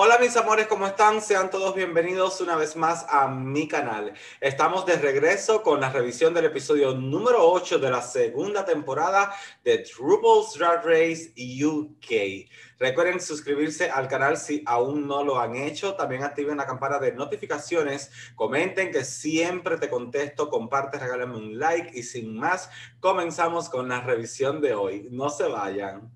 Hola mis amores, ¿cómo están? Sean todos bienvenidos una vez más a mi canal. Estamos de regreso con la revisión del episodio número 8 de la segunda temporada de RuPaul's Drag Race UK. Recuerden suscribirse al canal si aún no lo han hecho. También activen la campana de notificaciones. Comenten que siempre te contesto. Comparte, regálenme un like. Y sin más, comenzamos con la revisión de hoy. No se vayan.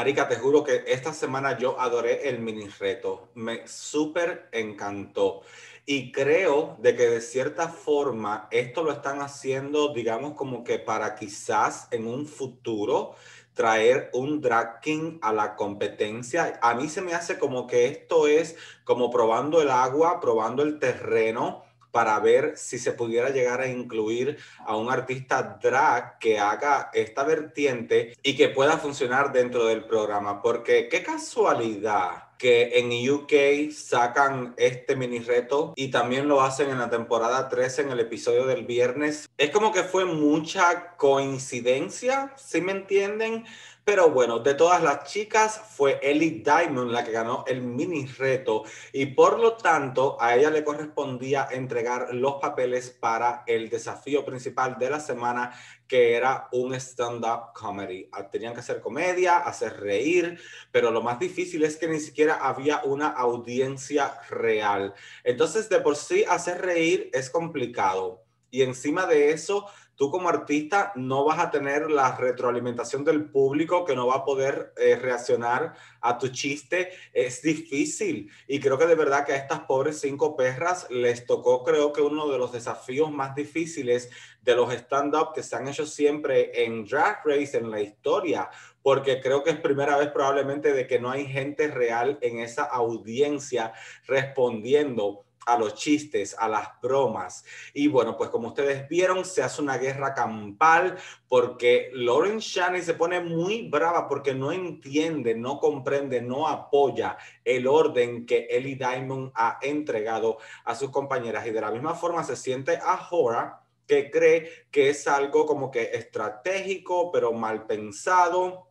Marica, te juro que esta semana yo adoré el mini reto. Me súper encantó. Y creo de que de cierta forma esto lo están haciendo, digamos, como que para quizás en un futuro traer un drag king a la competencia. A mí se me hace como que esto es como probando el agua, probando el terreno para ver si se pudiera llegar a incluir a un artista drag que haga esta vertiente y que pueda funcionar dentro del programa. Porque qué casualidad que en UK sacan este mini reto y también lo hacen en la temporada 13 en el episodio del viernes. Es como que fue mucha coincidencia, si me entienden? Pero bueno, de todas las chicas fue Ellie Diamond la que ganó el mini reto y por lo tanto a ella le correspondía entregar los papeles para el desafío principal de la semana que era un stand-up comedy. Ah, tenían que hacer comedia, hacer reír, pero lo más difícil es que ni siquiera había una audiencia real. Entonces, de por sí, hacer reír es complicado. Y encima de eso, tú como artista no vas a tener la retroalimentación del público que no va a poder eh, reaccionar a tu chiste. Es difícil. Y creo que de verdad que a estas pobres cinco perras les tocó, creo que uno de los desafíos más difíciles de los stand-up que se han hecho siempre en Drag Race en la historia, porque creo que es primera vez probablemente de que no hay gente real en esa audiencia respondiendo a los chistes, a las bromas. Y bueno, pues como ustedes vieron, se hace una guerra campal porque Lauren Shani se pone muy brava porque no entiende, no comprende, no apoya el orden que Ellie Diamond ha entregado a sus compañeras. Y de la misma forma se siente ahora que cree que es algo como que estratégico, pero mal pensado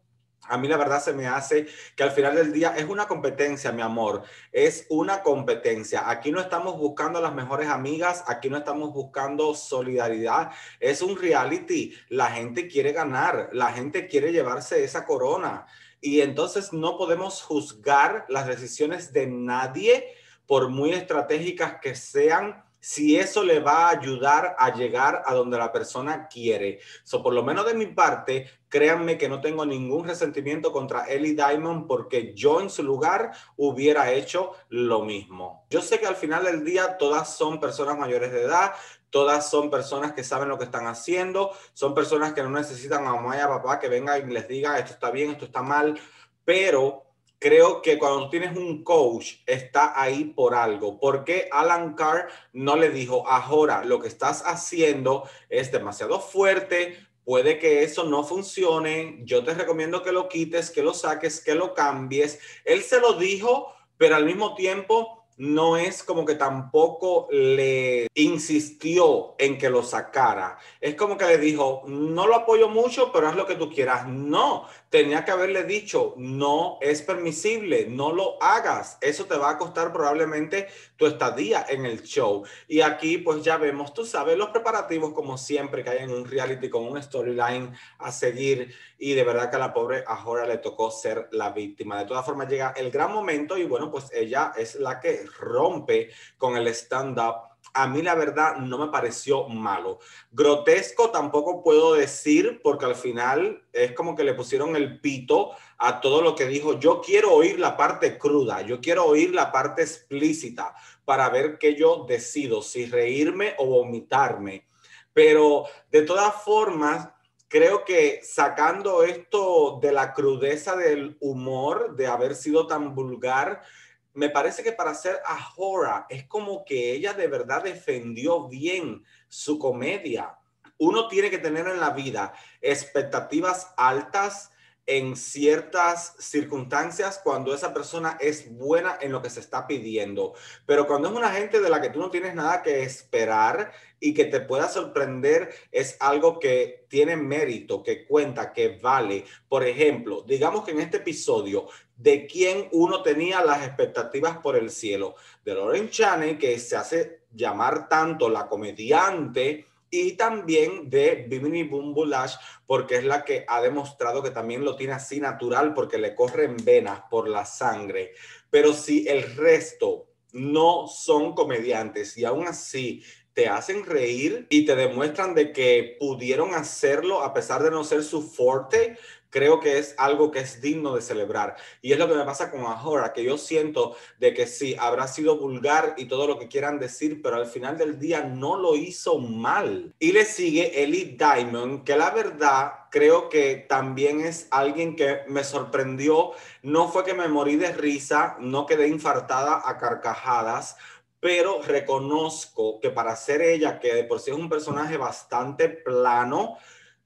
a mí la verdad se me hace que al final del día es una competencia, mi amor, es una competencia. Aquí no estamos buscando las mejores amigas, aquí no estamos buscando solidaridad, es un reality. La gente quiere ganar, la gente quiere llevarse esa corona. Y entonces no podemos juzgar las decisiones de nadie, por muy estratégicas que sean si eso le va a ayudar a llegar a donde la persona quiere. So, por lo menos de mi parte, créanme que no tengo ningún resentimiento contra Ellie Diamond porque yo en su lugar hubiera hecho lo mismo. Yo sé que al final del día todas son personas mayores de edad, todas son personas que saben lo que están haciendo, son personas que no necesitan a mamá y a papá que venga y les diga esto está bien, esto está mal, pero creo que cuando tienes un coach está ahí por algo. porque Alan Carr no le dijo, ahora lo que estás haciendo es demasiado fuerte, puede que eso no funcione, yo te recomiendo que lo quites, que lo saques, que lo cambies. Él se lo dijo, pero al mismo tiempo no es como que tampoco le insistió en que lo sacara. Es como que le dijo, no lo apoyo mucho, pero haz lo que tú quieras. No, tenía que haberle dicho, no es permisible, no lo hagas. Eso te va a costar probablemente tu estadía en el show. Y aquí pues ya vemos, tú sabes, los preparativos como siempre que hay en un reality con un storyline a seguir. Y de verdad que a la pobre Ahora le tocó ser la víctima. De todas formas llega el gran momento y bueno, pues ella es la que rompe con el stand-up a mí la verdad no me pareció malo. Grotesco tampoco puedo decir porque al final es como que le pusieron el pito a todo lo que dijo. Yo quiero oír la parte cruda, yo quiero oír la parte explícita para ver qué yo decido, si reírme o vomitarme. Pero de todas formas, creo que sacando esto de la crudeza del humor, de haber sido tan vulgar, me parece que para ser Ahora es como que ella de verdad defendió bien su comedia. Uno tiene que tener en la vida expectativas altas, en ciertas circunstancias cuando esa persona es buena en lo que se está pidiendo. Pero cuando es una gente de la que tú no tienes nada que esperar y que te pueda sorprender, es algo que tiene mérito, que cuenta, que vale. Por ejemplo, digamos que en este episodio, de quién uno tenía las expectativas por el cielo, de Lauren Chaney, que se hace llamar tanto la comediante y también de Bimini Bumbulash, porque es la que ha demostrado que también lo tiene así natural, porque le corren venas por la sangre. Pero si el resto no son comediantes y aún así te hacen reír y te demuestran de que pudieron hacerlo a pesar de no ser su fuerte, creo que es algo que es digno de celebrar. Y es lo que me pasa con Ahora, que yo siento de que sí, habrá sido vulgar y todo lo que quieran decir, pero al final del día no lo hizo mal. Y le sigue Ellie Diamond, que la verdad creo que también es alguien que me sorprendió. No fue que me morí de risa, no quedé infartada a carcajadas, pero reconozco que para ser ella, que de por sí es un personaje bastante plano,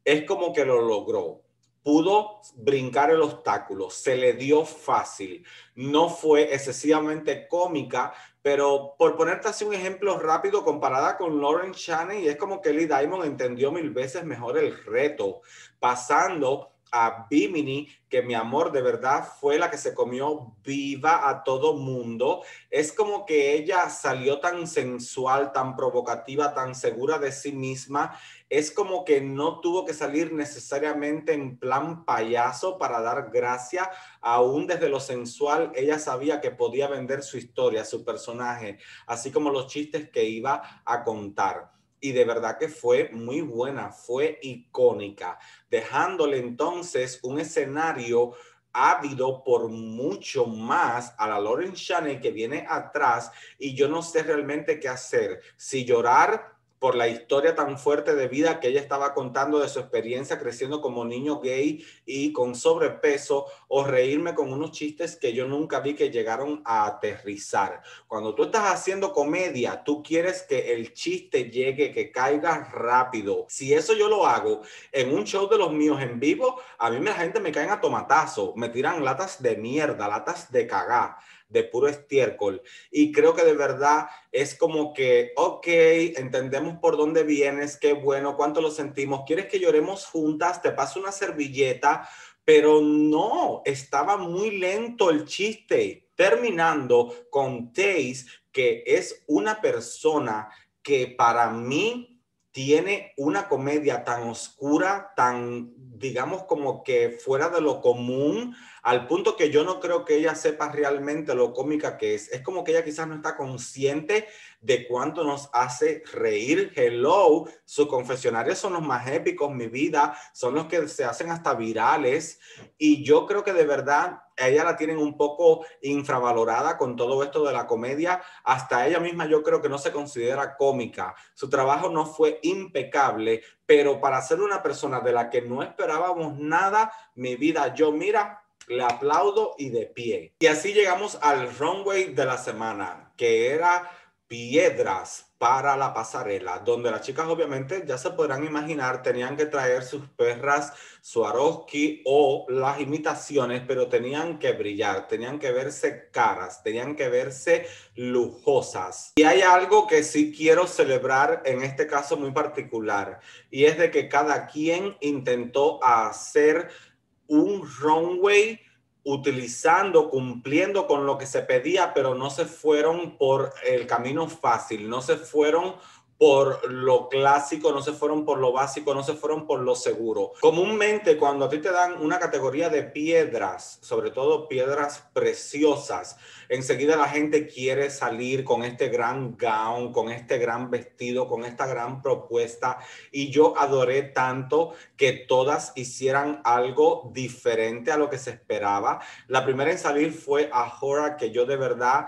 es como que lo logró pudo brincar el obstáculo, se le dio fácil, no fue excesivamente cómica, pero por ponerte así un ejemplo rápido comparada con Lauren Shannon, es como Lee Diamond entendió mil veces mejor el reto, pasando a Bimini, que mi amor de verdad fue la que se comió viva a todo mundo. Es como que ella salió tan sensual, tan provocativa, tan segura de sí misma. Es como que no tuvo que salir necesariamente en plan payaso para dar gracia. Aún desde lo sensual, ella sabía que podía vender su historia, su personaje, así como los chistes que iba a contar y de verdad que fue muy buena, fue icónica, dejándole entonces un escenario ávido por mucho más a la Lauren Shannon que viene atrás y yo no sé realmente qué hacer, si llorar por la historia tan fuerte de vida que ella estaba contando de su experiencia creciendo como niño gay y con sobrepeso o reírme con unos chistes que yo nunca vi que llegaron a aterrizar. Cuando tú estás haciendo comedia, tú quieres que el chiste llegue, que caiga rápido. Si eso yo lo hago en un show de los míos en vivo, a mí la gente me caen a tomatazo, me tiran latas de mierda, latas de cagá de puro estiércol. Y creo que de verdad es como que, ok, entendemos por dónde vienes, qué bueno, cuánto lo sentimos, quieres que lloremos juntas, te paso una servilleta, pero no, estaba muy lento el chiste. Terminando con Taze, que es una persona que para mí tiene una comedia tan oscura, tan, digamos, como que fuera de lo común, al punto que yo no creo que ella sepa realmente lo cómica que es. Es como que ella quizás no está consciente de cuánto nos hace reír. Hello, sus confesionarios son los más épicos, mi vida, son los que se hacen hasta virales. Y yo creo que de verdad ella la tienen un poco infravalorada con todo esto de la comedia. Hasta ella misma yo creo que no se considera cómica. Su trabajo no fue impecable, pero para ser una persona de la que no esperábamos nada, mi vida, yo mira, le aplaudo y de pie. Y así llegamos al runway de la semana, que era piedras para la pasarela, donde las chicas obviamente ya se podrán imaginar, tenían que traer sus perras Swarovski o las imitaciones, pero tenían que brillar, tenían que verse caras, tenían que verse lujosas. Y hay algo que sí quiero celebrar en este caso muy particular, y es de que cada quien intentó hacer un runway utilizando, cumpliendo con lo que se pedía, pero no se fueron por el camino fácil, no se fueron por lo clásico, no se fueron por lo básico, no se fueron por lo seguro. Comúnmente cuando a ti te dan una categoría de piedras, sobre todo piedras preciosas, enseguida la gente quiere salir con este gran gown, con este gran vestido, con esta gran propuesta. Y yo adoré tanto que todas hicieran algo diferente a lo que se esperaba. La primera en salir fue Ahora, que yo de verdad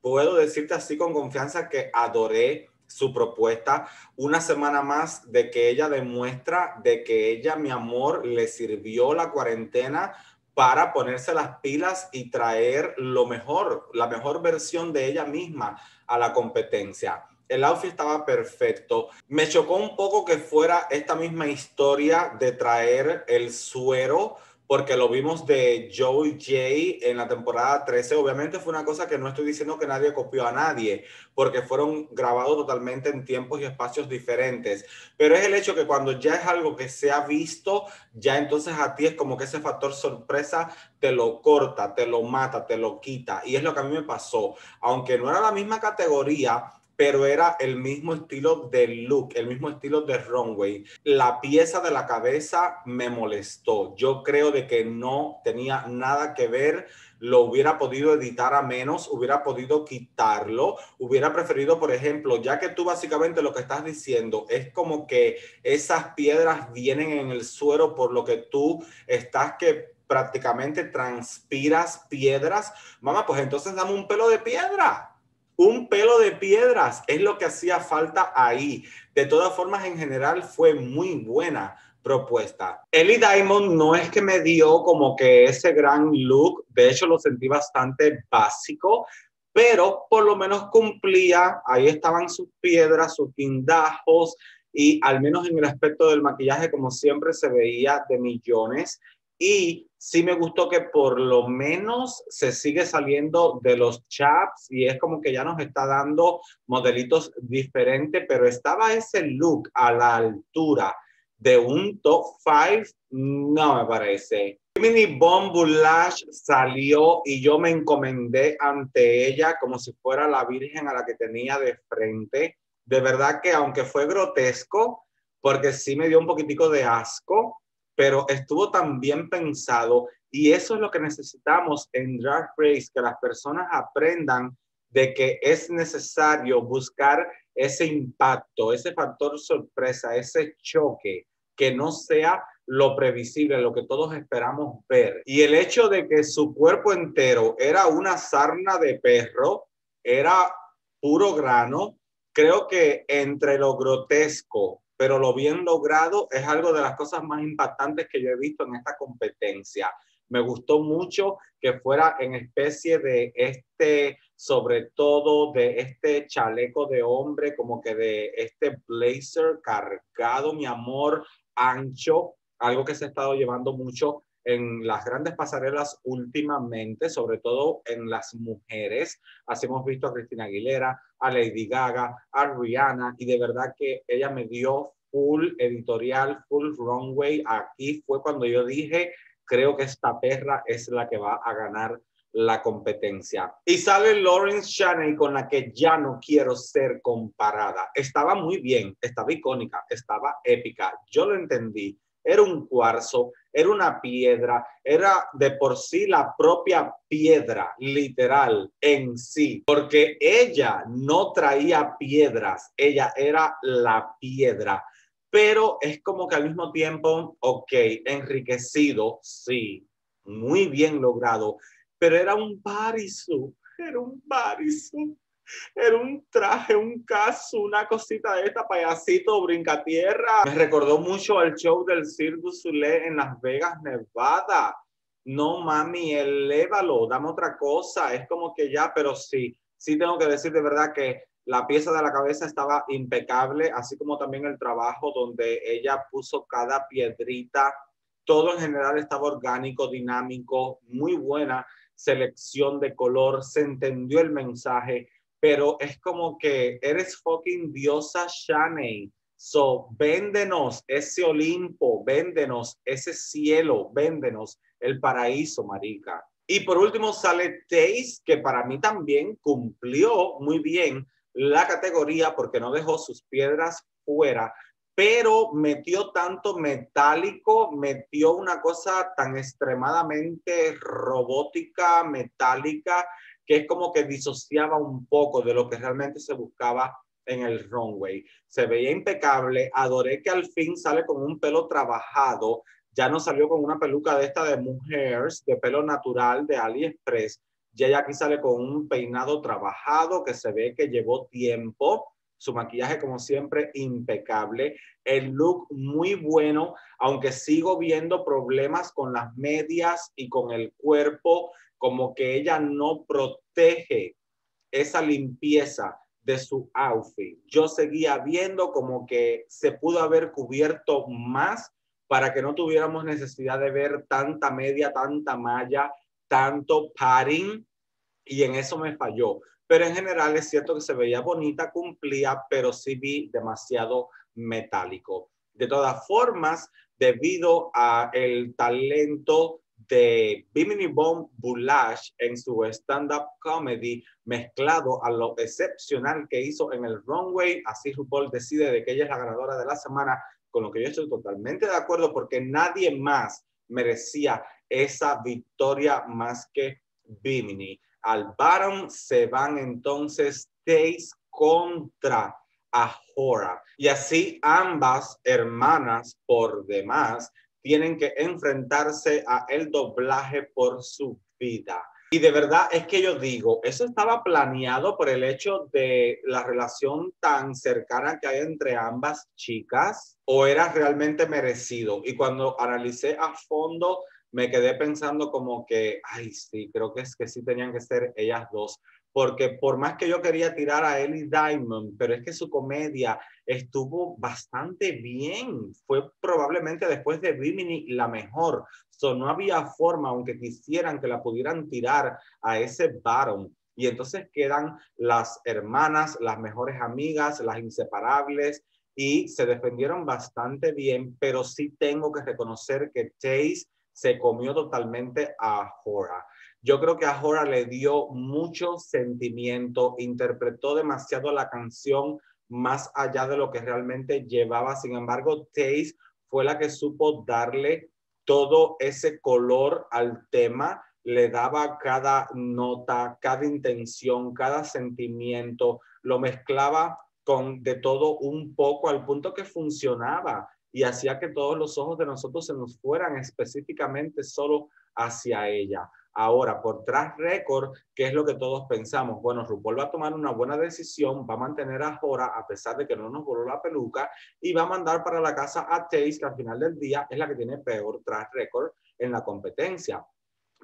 puedo decirte así con confianza que adoré su propuesta. Una semana más de que ella demuestra de que ella, mi amor, le sirvió la cuarentena para ponerse las pilas y traer lo mejor, la mejor versión de ella misma a la competencia. El outfit estaba perfecto. Me chocó un poco que fuera esta misma historia de traer el suero porque lo vimos de Joey J en la temporada 13. Obviamente fue una cosa que no estoy diciendo que nadie copió a nadie, porque fueron grabados totalmente en tiempos y espacios diferentes. Pero es el hecho que cuando ya es algo que se ha visto, ya entonces a ti es como que ese factor sorpresa te lo corta, te lo mata, te lo quita. Y es lo que a mí me pasó. Aunque no era la misma categoría, pero era el mismo estilo de look, el mismo estilo de runway. La pieza de la cabeza me molestó. Yo creo de que no tenía nada que ver lo hubiera podido editar a menos, hubiera podido quitarlo, hubiera preferido, por ejemplo, ya que tú básicamente lo que estás diciendo es como que esas piedras vienen en el suero por lo que tú estás que prácticamente transpiras piedras, mamá, pues entonces dame un pelo de piedra un pelo de piedras es lo que hacía falta ahí. De todas formas, en general fue muy buena propuesta. Ellie Diamond no es que me dio como que ese gran look, de hecho lo sentí bastante básico, pero por lo menos cumplía, ahí estaban sus piedras, sus guindajos y al menos en el aspecto del maquillaje como siempre se veía de millones y sí me gustó que por lo menos se sigue saliendo de los chaps y es como que ya nos está dando modelitos diferentes, pero estaba ese look a la altura de un top 5, no me parece. Mini Bomb salió y yo me encomendé ante ella como si fuera la virgen a la que tenía de frente. De verdad que aunque fue grotesco, porque sí me dio un poquitico de asco, pero estuvo tan bien pensado y eso es lo que necesitamos en Drag Race, que las personas aprendan de que es necesario buscar ese impacto, ese factor sorpresa, ese choque, que no sea lo previsible, lo que todos esperamos ver. Y el hecho de que su cuerpo entero era una sarna de perro, era puro grano, creo que entre lo grotesco, pero lo bien logrado es algo de las cosas más impactantes que yo he visto en esta competencia. Me gustó mucho que fuera en especie de este, sobre todo de este chaleco de hombre, como que de este blazer cargado, mi amor, ancho, algo que se ha estado llevando mucho en las grandes pasarelas últimamente, sobre todo en las mujeres. Así hemos visto a Cristina Aguilera, a Lady Gaga, a Rihanna, y de verdad que ella me dio full editorial, full runway. Aquí fue cuando yo dije, creo que esta perra es la que va a ganar la competencia. Y sale Lawrence Chaney con la que ya no quiero ser comparada. Estaba muy bien, estaba icónica, estaba épica. Yo lo entendí era un cuarzo, era una piedra, era de por sí la propia piedra, literal, en sí, porque ella no traía piedras, ella era la piedra, pero es como que al mismo tiempo, ok, enriquecido, sí, muy bien logrado, pero era un parisu, era un parisu era un traje, un caso, una cosita de esta, payasito, brincatierra. Me recordó mucho al show del Cirque du Soleil en Las Vegas, Nevada. No, mami, elévalo, dame otra cosa. Es como que ya, pero sí, sí tengo que decir de verdad que la pieza de la cabeza estaba impecable, así como también el trabajo donde ella puso cada piedrita. Todo en general estaba orgánico, dinámico, muy buena selección de color, se entendió el mensaje pero es como que eres fucking diosa Shanae. So, véndenos ese Olimpo, véndenos ese cielo, véndenos el paraíso, marica. Y por último sale Taze, que para mí también cumplió muy bien la categoría porque no dejó sus piedras fuera, pero metió tanto metálico, metió una cosa tan extremadamente robótica, metálica, que es como que disociaba un poco de lo que realmente se buscaba en el runway. Se veía impecable, adoré que al fin sale con un pelo trabajado, ya no salió con una peluca de esta de mujeres, de pelo natural de AliExpress, ya aquí sale con un peinado trabajado que se ve que llevó tiempo, su maquillaje como siempre impecable, el look muy bueno, aunque sigo viendo problemas con las medias y con el cuerpo, como que ella no protege esa limpieza de su outfit. Yo seguía viendo como que se pudo haber cubierto más para que no tuviéramos necesidad de ver tanta media, tanta malla, tanto padding, y en eso me falló. Pero en general es cierto que se veía bonita, cumplía, pero sí vi demasiado metálico. De todas formas, debido a el talento de Bimini Bomb Boulash en su stand-up comedy mezclado a lo excepcional que hizo en el runway, así RuPaul decide de que ella es la ganadora de la semana, con lo que yo estoy totalmente de acuerdo porque nadie más merecía esa victoria más que Bimini. Al bottom se van entonces Taze contra Ahora. Y así ambas hermanas por demás tienen que enfrentarse a el doblaje por su vida. Y de verdad es que yo digo, eso estaba planeado por el hecho de la relación tan cercana que hay entre ambas chicas o era realmente merecido. Y cuando analicé a fondo, me quedé pensando como que, ay, sí, creo que es que sí tenían que ser ellas dos porque por más que yo quería tirar a Ellie Diamond, pero es que su comedia estuvo bastante bien. Fue probablemente después de Bimini la mejor. So, no había forma, aunque quisieran que la pudieran tirar a ese Baron. Y entonces quedan las hermanas, las mejores amigas, las inseparables, y se defendieron bastante bien, pero sí tengo que reconocer que Chase se comió totalmente a Hora. Yo creo que Ahora le dio mucho sentimiento, interpretó demasiado la canción más allá de lo que realmente llevaba. Sin embargo, Taze fue la que supo darle todo ese color al tema, le daba cada nota, cada intención, cada sentimiento, lo mezclaba con de todo un poco al punto que funcionaba y hacía que todos los ojos de nosotros se nos fueran específicamente solo hacia ella. Ahora, por tras récord, ¿qué es lo que todos pensamos? Bueno, RuPaul va a tomar una buena decisión, va a mantener a Jora a pesar de que no nos voló la peluca y va a mandar para la casa a Taze, que al final del día es la que tiene peor tras récord en la competencia.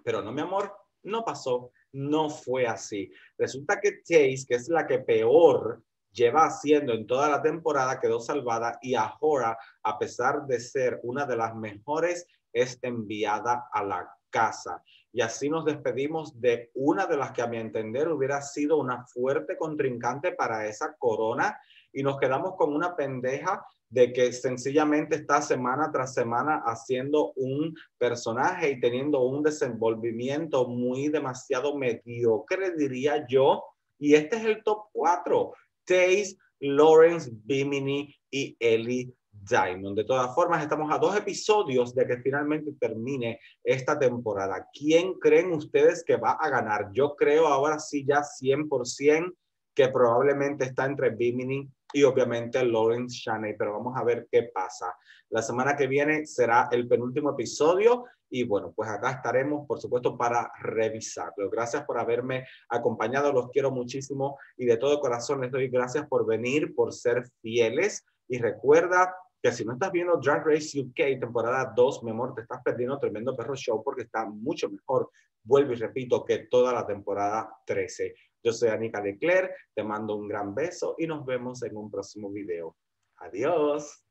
Pero no, mi amor, no pasó, no fue así. Resulta que Taze, que es la que peor lleva haciendo en toda la temporada, quedó salvada y Ahora, a pesar de ser una de las mejores, es enviada a la casa. Y así nos despedimos de una de las que a mi entender hubiera sido una fuerte contrincante para esa corona y nos quedamos con una pendeja de que sencillamente está semana tras semana haciendo un personaje y teniendo un desenvolvimiento muy demasiado mediocre, diría yo. Y este es el top 4. Taze, Lawrence, Bimini y Ellie Diamond. De todas formas, estamos a dos episodios de que finalmente termine esta temporada. ¿Quién creen ustedes que va a ganar? Yo creo ahora sí ya 100% que probablemente está entre Bimini y obviamente Lawrence Shaney, pero vamos a ver qué pasa. La semana que viene será el penúltimo episodio y bueno, pues acá estaremos, por supuesto, para revisarlo. Gracias por haberme acompañado, los quiero muchísimo y de todo corazón les doy gracias por venir, por ser fieles y recuerda que si no estás viendo Drag Race UK temporada 2, mi amor, te estás perdiendo tremendo perro show porque está mucho mejor, vuelvo y repito, que toda la temporada 13. Yo soy Anika Leclerc, te mando un gran beso y nos vemos en un próximo video. Adiós.